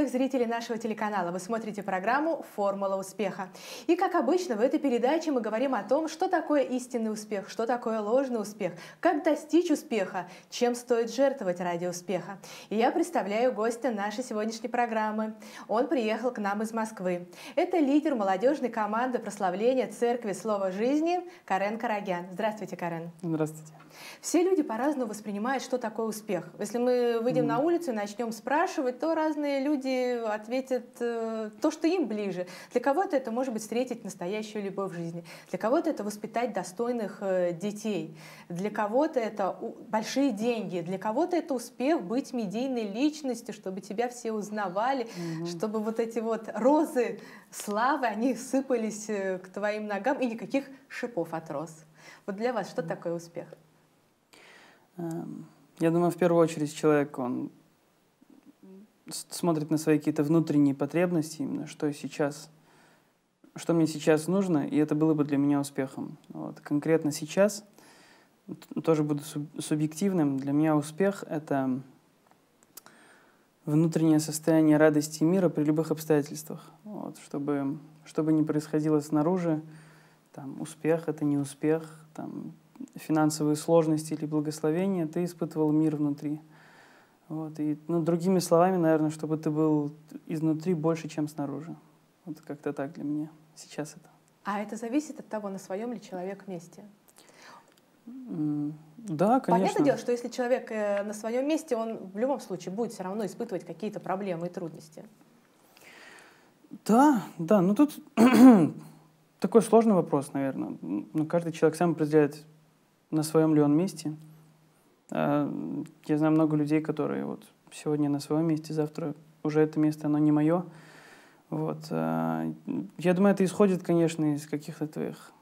всех зрителей нашего телеканала. Вы смотрите программу «Формула успеха». И, как обычно, в этой передаче мы говорим о том, что такое истинный успех, что такое ложный успех, как достичь успеха, чем стоит жертвовать ради успеха. И я представляю гостя нашей сегодняшней программы. Он приехал к нам из Москвы. Это лидер молодежной команды прославления Церкви Слова Жизни Карен Карагян. Здравствуйте, Карен. Здравствуйте. Все люди по-разному воспринимают, что такое успех. Если мы выйдем mm. на улицу и начнем спрашивать, то разные люди ответят э, то, что им ближе. Для кого-то это может быть встретить настоящую любовь в жизни. Для кого-то это воспитать достойных э, детей. Для кого-то это большие деньги. Для кого-то это успех быть медийной личностью, чтобы тебя все узнавали, mm-hmm. чтобы вот эти вот розы славы, они сыпались э, к твоим ногам и никаких шипов от роз. Вот для вас что mm-hmm. такое успех? Эм, я думаю, в первую очередь человек, он смотрит на свои какие-то внутренние потребности, именно что сейчас, что мне сейчас нужно, и это было бы для меня успехом. Вот. Конкретно сейчас, тоже буду субъективным, для меня успех — это внутреннее состояние радости и мира при любых обстоятельствах. Вот. Чтобы, что бы происходило снаружи, там, успех — это не успех, там, финансовые сложности или благословения, ты испытывал мир внутри. Вот. И, ну, другими словами, наверное, чтобы ты был изнутри больше, чем снаружи. Вот как-то так для меня сейчас это. А это зависит от того, на своем ли человек месте? Да, конечно. Понятное дело, что если человек э, на своем месте, он в любом случае будет все равно испытывать какие-то проблемы и трудности. Да, да, ну тут такой сложный вопрос, наверное. Ну, каждый человек сам определяет на своем ли он месте. А, я знаю много людей, которые вот сегодня на своем месте, завтра уже это место, оно не мое. Вот. А, я думаю, это исходит, конечно, из каких-то твоих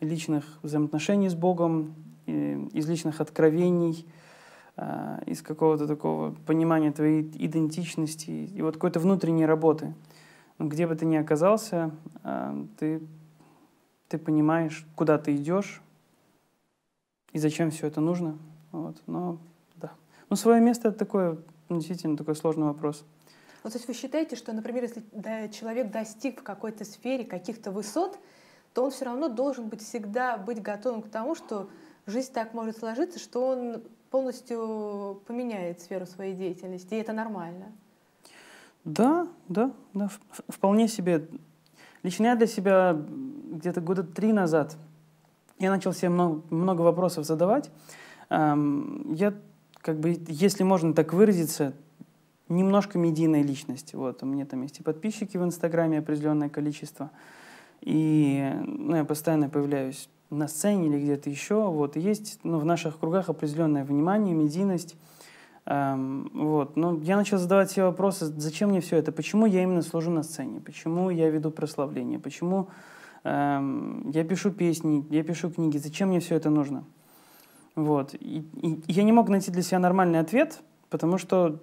личных взаимоотношений с Богом, из личных откровений, а, из какого-то такого понимания твоей идентичности и вот какой-то внутренней работы. Где бы ты ни оказался, ты, ты понимаешь, куда ты идешь, и зачем все это нужно. Вот. Но да. Ну, свое место это такое, действительно такой сложный вопрос. Вот, то есть вы считаете, что, например, если человек достиг в какой-то сфере каких-то высот, то он все равно должен быть всегда быть готовым к тому, что жизнь так может сложиться, что он полностью поменяет сферу своей деятельности, и это нормально. Да, да, да, вполне себе. Лично я для себя где-то года три назад я начал себе много, много вопросов задавать. Я, как бы, если можно так выразиться, немножко медийная личность. Вот, у меня там есть и подписчики в Инстаграме определенное количество. И ну, я постоянно появляюсь на сцене или где-то еще. Вот, и есть ну, в наших кругах определенное внимание, медийность. Эм, вот. Но я начал задавать себе вопросы, зачем мне все это, почему я именно служу на сцене, почему я веду прославление, почему Эм, я пишу песни, я пишу книги, зачем мне все это нужно? Вот. И, и я не мог найти для себя нормальный ответ, потому что,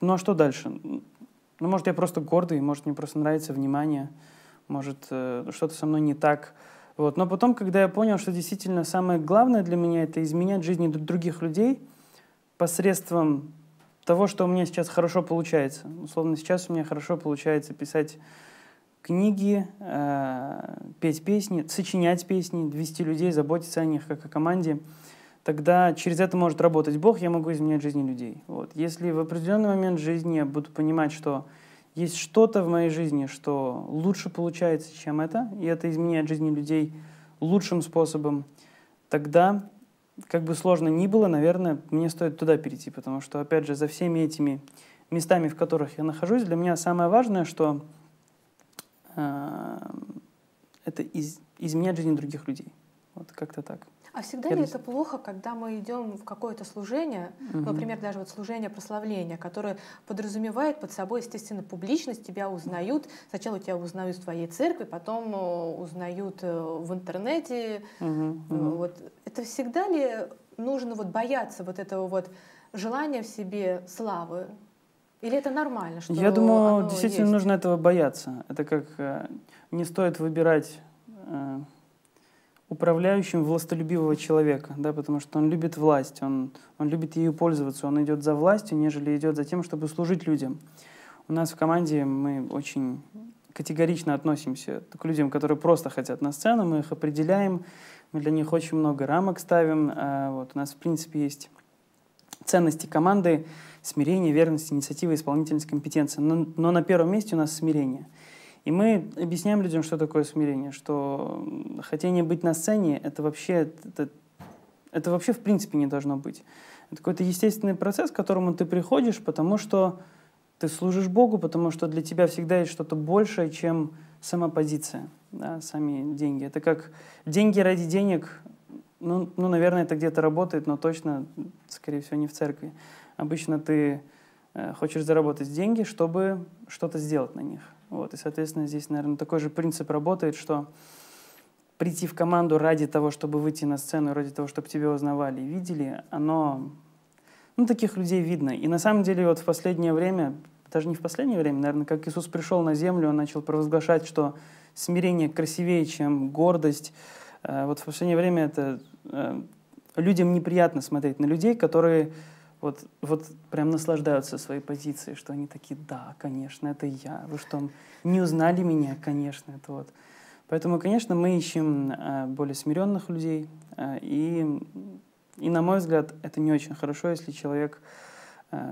ну а что дальше? Ну, может, я просто гордый, может, мне просто нравится внимание, может, э, что-то со мной не так. Вот. Но потом, когда я понял, что действительно самое главное для меня — это изменять жизни других людей посредством того, что у меня сейчас хорошо получается. Условно, сейчас у меня хорошо получается писать книги, э, петь песни, сочинять песни, вести людей, заботиться о них как о команде, тогда через это может работать Бог, я могу изменять жизни людей. Вот. Если в определенный момент жизни я буду понимать, что есть что-то в моей жизни, что лучше получается, чем это, и это изменяет жизни людей лучшим способом, тогда, как бы сложно ни было, наверное, мне стоит туда перейти, потому что, опять же, за всеми этими местами, в которых я нахожусь, для меня самое важное, что это из, изменять жизнь других людей. Вот как-то так. А всегда Я ли это плохо, когда мы идем в какое-то служение, угу. например, даже вот служение прославления, которое подразумевает под собой, естественно, публичность, тебя узнают, сначала тебя узнают в твоей церкви, потом э, узнают э, в интернете. Угу, угу. Вот. Это всегда ли нужно вот бояться вот этого вот желания в себе славы? Или это нормально? Что Я думаю, действительно есть? нужно этого бояться. Это как э, не стоит выбирать э, управляющим властолюбивого человека, да, потому что он любит власть, он, он любит ею пользоваться, он идет за властью, нежели идет за тем, чтобы служить людям. У нас в команде мы очень категорично относимся к людям, которые просто хотят на сцену, мы их определяем, мы для них очень много рамок ставим. А, вот, у нас, в принципе, есть ценности команды, смирение, верность, инициатива, исполнительность, компетенция. Но, но на первом месте у нас смирение. И мы объясняем людям, что такое смирение, что хотение быть на сцене — это вообще, это, это вообще в принципе не должно быть. Это какой-то естественный процесс, к которому ты приходишь, потому что ты служишь Богу, потому что для тебя всегда есть что-то большее, чем сама позиция, да, сами деньги. Это как деньги ради денег, ну, ну наверное, это где-то работает, но точно, скорее всего, не в церкви. Обычно ты э, хочешь заработать деньги, чтобы что-то сделать на них. Вот, и, соответственно, здесь, наверное, такой же принцип работает, что прийти в команду ради того, чтобы выйти на сцену, ради того, чтобы тебя узнавали и видели, оно... Ну, таких людей видно. И на самом деле вот в последнее время, даже не в последнее время, наверное, как Иисус пришел на землю, он начал провозглашать, что смирение красивее, чем гордость. Э, вот в последнее время это э, людям неприятно смотреть на людей, которые вот, вот прям наслаждаются своей позицией, что они такие, да, конечно, это я. Вы что, не узнали меня? Конечно, это вот. Поэтому, конечно, мы ищем э, более смиренных людей. И, и, на мой взгляд, это не очень хорошо, если человек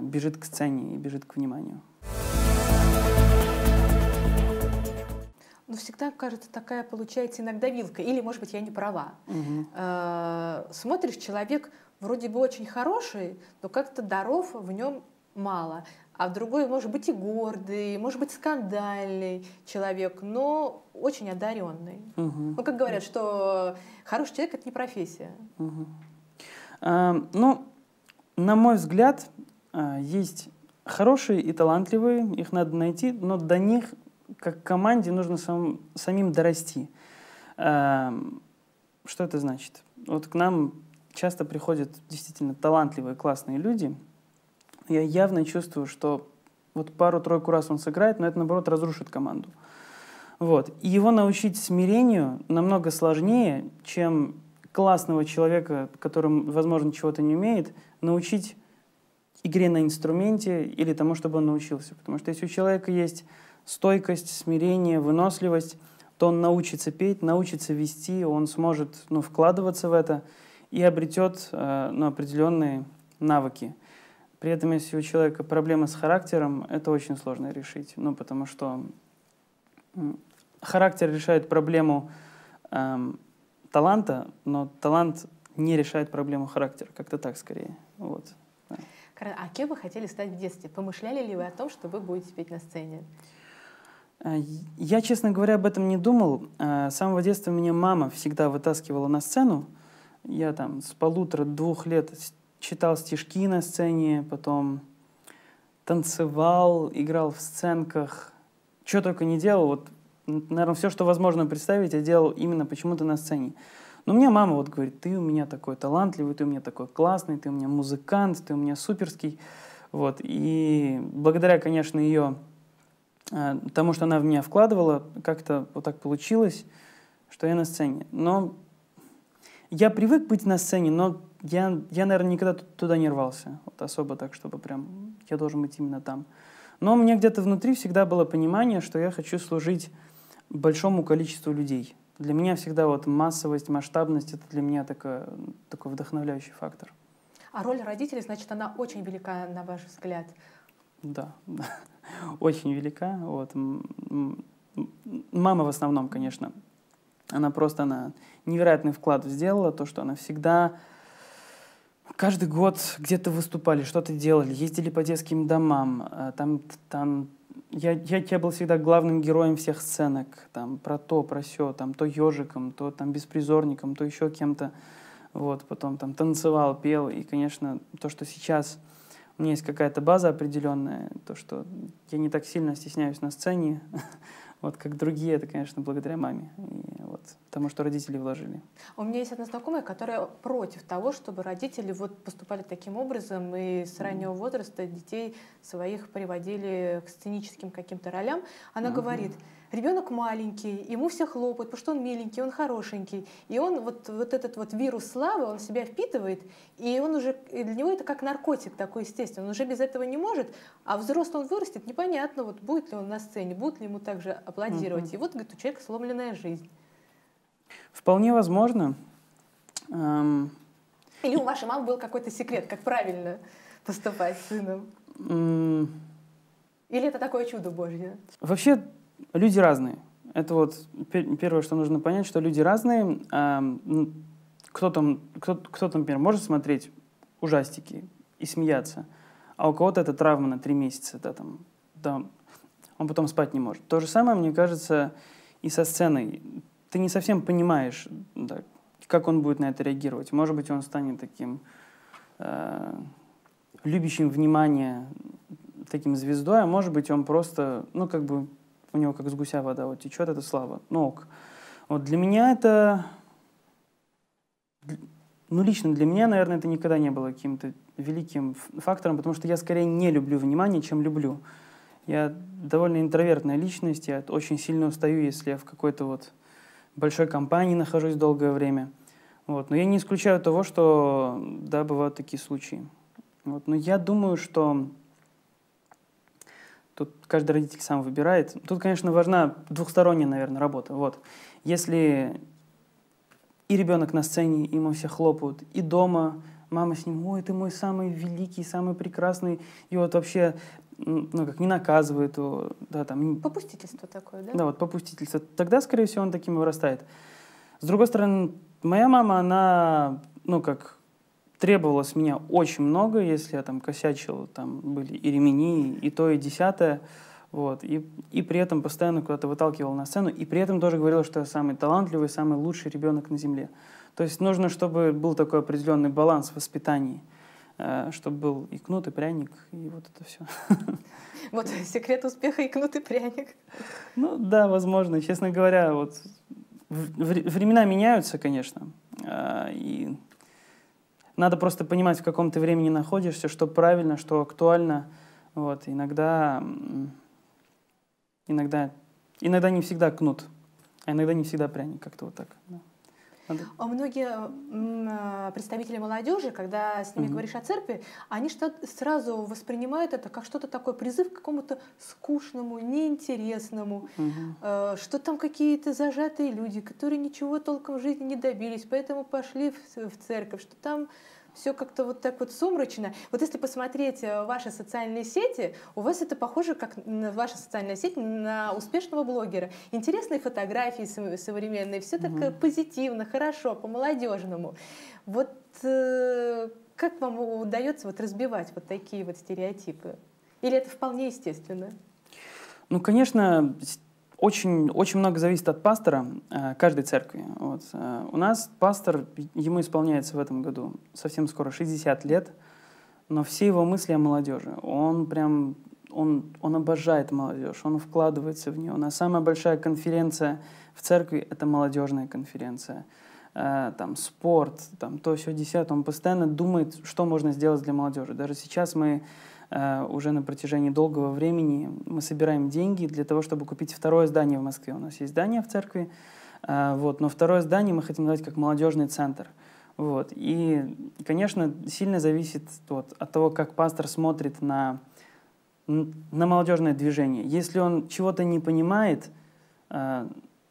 бежит к сцене и бежит к вниманию. Ну, всегда, кажется, такая получается иногда вилка. Или, может быть, я не права. Угу. Э, смотришь, человек вроде бы очень хороший, но как-то даров в нем мало. А в другой может быть и гордый, может быть скандальный человек, но очень одаренный. Угу. Ну, как говорят, что хороший человек это не профессия. Угу. А, ну, на мой взгляд, а, есть хорошие и талантливые, их надо найти, но до них, как команде, нужно сам, самим дорасти. А, что это значит? Вот к нам часто приходят действительно талантливые, классные люди. Я явно чувствую, что вот пару-тройку раз он сыграет, но это, наоборот, разрушит команду. Вот. И его научить смирению намного сложнее, чем классного человека, который, возможно, чего-то не умеет, научить игре на инструменте или тому, чтобы он научился. Потому что если у человека есть стойкость, смирение, выносливость, то он научится петь, научится вести, он сможет ну, вкладываться в это – и обретет э, ну, определенные навыки. При этом, если у человека проблемы с характером, это очень сложно решить. Ну, потому что характер решает проблему эм, таланта, но талант не решает проблему характера. Как-то так скорее. Вот. А кем вы хотели стать в детстве? Помышляли ли вы о том, что вы будете петь на сцене? Э, я, честно говоря, об этом не думал. Э, с самого детства меня мама всегда вытаскивала на сцену. Я там с полутора-двух лет читал стишки на сцене, потом танцевал, играл в сценках. Что только не делал. Вот, наверное, все, что возможно представить, я делал именно почему-то на сцене. Но мне мама вот говорит, ты у меня такой талантливый, ты у меня такой классный, ты у меня музыкант, ты у меня суперский. Вот. И благодаря, конечно, ее тому, что она в меня вкладывала, как-то вот так получилось, что я на сцене. Но я привык быть на сцене, но я, я наверное, никогда туда не рвался. Вот особо так, чтобы прям я должен быть именно там. Но у меня где-то внутри всегда было понимание, что я хочу служить большому количеству людей. Для меня всегда вот массовость, масштабность — это для меня такой, такой вдохновляющий фактор. А роль родителей, значит, она очень велика, на ваш взгляд? Да, очень велика. Вот. Мама в основном, конечно. Она просто она невероятный вклад сделала, то, что она всегда каждый год где-то выступали, что-то делали, ездили по детским домам. А, там, там, я, я, я был всегда главным героем всех сценок. Там, про то, про все, там, то ежиком, то там, беспризорником, то еще кем-то. Вот, потом там танцевал, пел. И, конечно, то, что сейчас у меня есть какая-то база определенная, то, что я не так сильно стесняюсь на сцене, вот как другие, это, конечно, благодаря маме. И вот тому, что родители вложили. У меня есть одна знакомая, которая против того, чтобы родители вот поступали таким образом и с раннего возраста детей своих приводили к сценическим каким-то ролям. Она uh-huh. говорит, ребенок маленький, ему все хлопают, потому что он миленький, он хорошенький. И он вот, вот этот вот вирус славы, он себя впитывает, и он уже, и для него это как наркотик такой, естественно. Он уже без этого не может, а взрослый он вырастет, непонятно, вот будет ли он на сцене, будут ли ему также аплодировать. Угу. И вот, говорит, у человека сломленная жизнь. Вполне возможно. Эм... Или у вашей мамы был какой-то секрет, как правильно поступать с сыном? Или это такое чудо Божье? Вообще, люди разные. Это вот первое, что нужно понять, что люди разные. Кто-то, кто, кто-то, например, может смотреть ужастики и смеяться, а у кого-то это травма на три месяца, да, там, да, он потом спать не может. То же самое, мне кажется, и со сценой. Ты не совсем понимаешь, да, как он будет на это реагировать. Может быть, он станет таким э, любящим внимание, таким звездой, а может быть, он просто, ну, как бы у него как с гуся вода вот течет, это слава. Ну ок. Вот для меня это... Ну, лично для меня, наверное, это никогда не было каким-то великим фактором, потому что я скорее не люблю внимание, чем люблю. Я довольно интровертная личность, я очень сильно устаю, если я в какой-то вот большой компании нахожусь долгое время. Вот. Но я не исключаю того, что, да, бывают такие случаи. Вот. Но я думаю, что Тут каждый родитель сам выбирает. Тут, конечно, важна двухсторонняя, наверное, работа. Вот. Если и ребенок на сцене, ему все хлопают, и дома мама с ним, ой, ты мой самый великий, самый прекрасный, и вот вообще, ну, как не наказывает да, там... Попустительство такое, да? Да, вот попустительство. Тогда, скорее всего, он таким и вырастает. С другой стороны, моя мама, она, ну, как требовало с меня очень много, если я там косячил, там были и ремени, и то, и десятое. Вот. И, и при этом постоянно куда-то выталкивал на сцену, и при этом тоже говорил, что я самый талантливый, самый лучший ребенок на Земле. То есть нужно, чтобы был такой определенный баланс в воспитании, э, чтобы был и кнут, и пряник, и вот это все. Вот секрет успеха и кнут, и пряник. Ну да, возможно. Честно говоря, вот времена меняются, конечно, э, и надо просто понимать, в каком ты времени находишься, что правильно, что актуально. Вот. Иногда, иногда, иногда не всегда кнут, а иногда не всегда пряник, как-то вот так. Да. А многие а, представители молодежи, когда с ними mm-hmm. говоришь о церкви, они сразу воспринимают это как что-то такое, призыв к какому-то скучному, неинтересному, mm-hmm. что там какие-то зажатые люди, которые ничего толком в жизни не добились, поэтому пошли в, в церковь, что там все как-то вот так вот сумрачно. Вот если посмотреть э, ваши социальные сети, у вас это похоже, как ваша социальная сеть на успешного блогера. Интересные фотографии современные, все так угу. позитивно, хорошо, по-молодежному. Вот э, как вам удается вот разбивать вот такие вот стереотипы? Или это вполне естественно? Ну, конечно, очень, очень много зависит от пастора э, каждой церкви. Вот. Э, у нас пастор, ему исполняется в этом году совсем скоро 60 лет, но все его мысли о молодежи. Он прям, он, он обожает молодежь, он вкладывается в нее. У нас самая большая конференция в церкви — это молодежная конференция. Э, там спорт, там то, все, десятое. Он постоянно думает, что можно сделать для молодежи. Даже сейчас мы уже на протяжении долгого времени мы собираем деньги для того, чтобы купить второе здание в Москве. У нас есть здание в церкви, э, вот, но второе здание мы хотим назвать как молодежный центр. Вот. И, конечно, сильно зависит вот, от того, как пастор смотрит на, на молодежное движение. Если он чего-то не понимает, э,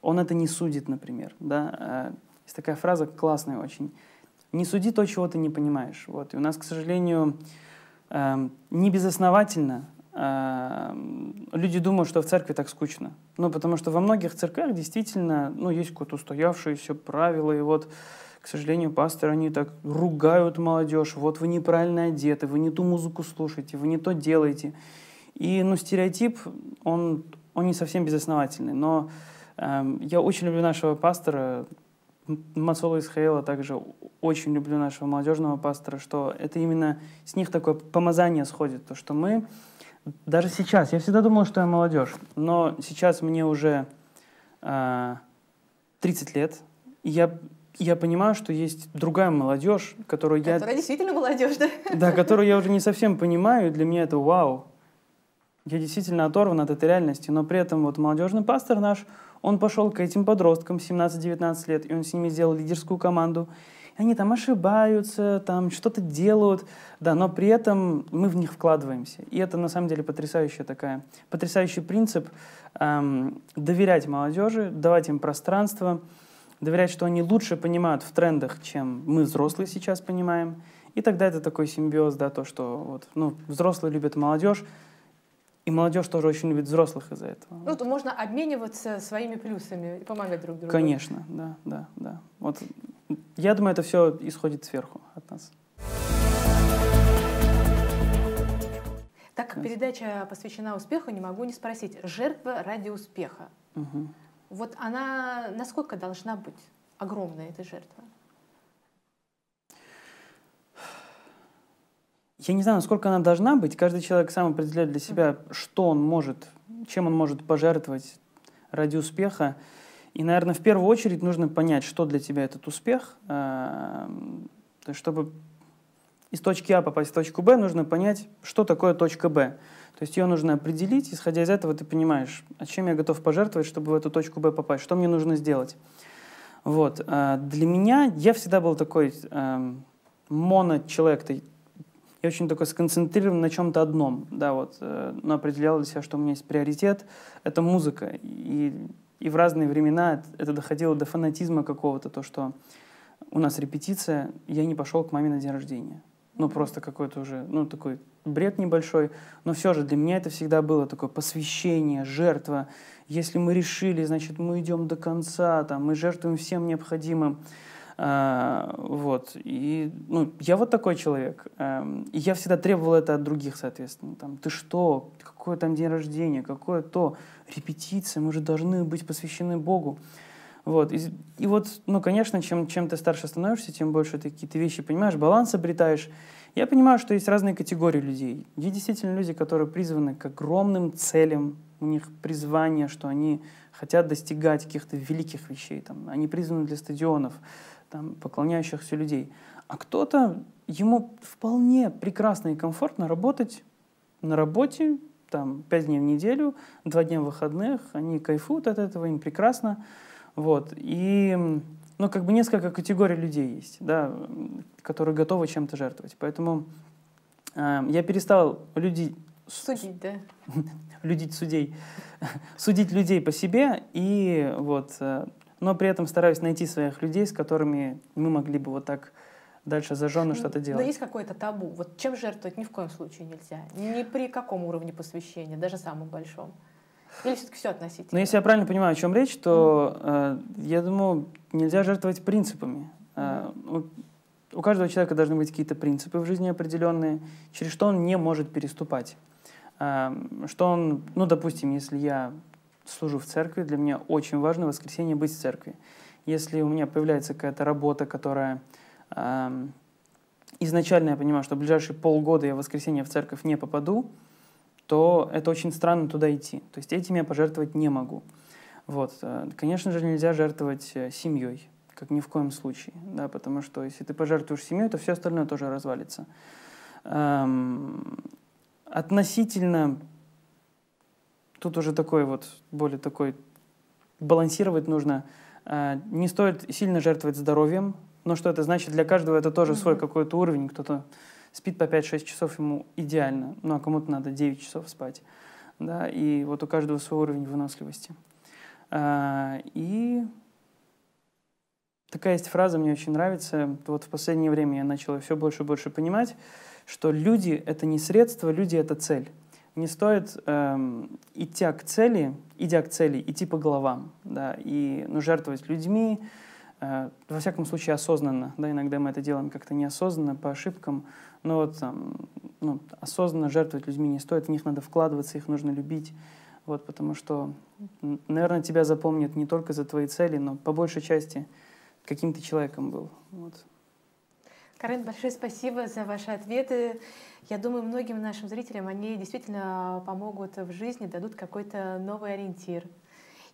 он это не судит, например. Да? Есть такая фраза классная очень. «Не суди то, чего ты не понимаешь». Вот. И у нас, к сожалению, Эм, не безосновательно эм, люди думают, что в церкви так скучно. Ну, потому что во многих церквях действительно ну, есть какое-то устоявшееся правило, и вот, к сожалению, пасторы, они так ругают молодежь, вот вы неправильно одеты, вы не ту музыку слушаете, вы не то делаете. И, ну, стереотип, он, он не совсем безосновательный, но э, я очень люблю нашего пастора, Мацола Исхаила также очень люблю нашего молодежного пастора, что это именно с них такое помазание сходит, то что мы даже сейчас, я всегда думал, что я молодежь, но сейчас мне уже э, 30 лет, и я, я понимаю, что есть другая молодежь, которую Которая я... Которая действительно молодежь, да? Да, которую я уже не совсем понимаю, и для меня это вау. Я действительно оторван от этой реальности, но при этом вот молодежный пастор наш, он пошел к этим подросткам 17-19 лет, и он с ними сделал лидерскую команду. Они там ошибаются, там что-то делают, да, но при этом мы в них вкладываемся. И это на самом деле потрясающая такая, потрясающий принцип эм, доверять молодежи, давать им пространство, доверять, что они лучше понимают в трендах, чем мы взрослые сейчас понимаем. И тогда это такой симбиоз, да, то, что вот, ну, взрослые любят молодежь, и молодежь тоже очень любит взрослых из-за этого. Ну, то можно обмениваться своими плюсами и помогать друг другу. Конечно, да, да, да. Вот я думаю, это все исходит сверху от нас. Так как передача посвящена успеху, не могу не спросить. Жертва ради успеха. Угу. Вот она насколько должна быть огромная, эта жертва? Я не знаю, насколько она должна быть. Каждый человек сам определяет для себя, что он может, чем он может пожертвовать ради успеха. И, наверное, в первую очередь нужно понять, что для тебя этот успех. А, есть, чтобы из точки А попасть в точку Б, нужно понять, что такое точка Б. То есть ее нужно определить, исходя из этого ты понимаешь, о чем я готов пожертвовать, чтобы в эту точку Б попасть, что мне нужно сделать. Вот. А для меня, я всегда был такой э, моно-человек, я очень такой сконцентрирован на чем-то одном, да, вот, э, но определял для себя, что у меня есть приоритет, это музыка, и, и в разные времена это доходило до фанатизма какого-то, то, что у нас репетиция, я не пошел к маме на день рождения, ну, просто какой-то уже, ну, такой бред небольшой, но все же для меня это всегда было такое посвящение, жертва, если мы решили, значит, мы идем до конца, там, мы жертвуем всем необходимым, а, вот. И ну, я вот такой человек. Эм, и я всегда требовал это от других, соответственно. Там, ты что? Какой там день рождения? Какое то? Репетиция? Мы же должны быть посвящены Богу. Вот. И, и вот, ну, конечно, чем, чем ты старше становишься, тем больше ты какие-то вещи понимаешь, баланс обретаешь. Я понимаю, что есть разные категории людей. Есть действительно люди, которые призваны к огромным целям, у них призвание, что они хотят достигать каких-то великих вещей. Там, они призваны для стадионов, там, поклоняющихся людей. А кто-то, ему вполне прекрасно и комфортно работать на работе, там, пять дней в неделю, два дня выходных, они кайфуют от этого, им прекрасно. Вот. И, ну, как бы несколько категорий людей есть, да, которые готовы чем-то жертвовать. Поэтому э, я перестал людей... Судить, да? Людить судей. Судить людей по себе и вот э, но при этом стараюсь найти своих людей, с которыми мы могли бы вот так дальше зажженно что-то делать. Но есть какое-то табу. Вот чем жертвовать ни в коем случае нельзя. Ни при каком уровне посвящения, даже самом большом. Или все-таки все относительно? Ну, если я правильно понимаю, о чем речь, то mm. э, я думаю, нельзя жертвовать принципами. Э, у, у каждого человека должны быть какие-то принципы в жизни определенные, через что он не может переступать. Э, что он, ну, допустим, если я служу в церкви, для меня очень важно в воскресенье быть в церкви. Если у меня появляется какая-то работа, которая э, изначально я понимаю, что в ближайшие полгода я в воскресенье в церковь не попаду, то это очень странно туда идти. То есть этим я пожертвовать не могу. Вот. Э, конечно же, нельзя жертвовать э, семьей, как ни в коем случае, да, потому что если ты пожертвуешь семьей, то все остальное тоже развалится. Эм, относительно Тут уже такой вот, более такой, балансировать нужно. А, не стоит сильно жертвовать здоровьем, но что это значит? Для каждого это тоже mm-hmm. свой какой-то уровень. Кто-то спит по 5-6 часов, ему идеально, ну а кому-то надо 9 часов спать. Да? И вот у каждого свой уровень выносливости. А, и такая есть фраза, мне очень нравится. Вот в последнее время я начал все больше и больше понимать, что люди — это не средство, люди — это цель не стоит эм, идти к цели, идя к цели, идти по головам, да, и ну, жертвовать людьми, э, во всяком случае осознанно, да, иногда мы это делаем как-то неосознанно, по ошибкам, но вот там, ну, осознанно жертвовать людьми не стоит, в них надо вкладываться, их нужно любить, вот, потому что, наверное, тебя запомнят не только за твои цели, но по большей части каким ты человеком был, вот. Карен, большое спасибо за ваши ответы. Я думаю, многим нашим зрителям они действительно помогут в жизни, дадут какой-то новый ориентир.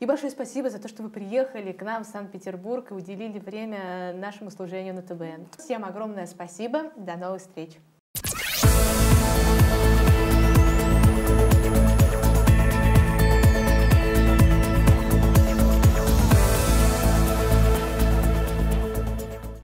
И большое спасибо за то, что вы приехали к нам в Санкт-Петербург и уделили время нашему служению на ТБН. Всем огромное спасибо. До новых встреч.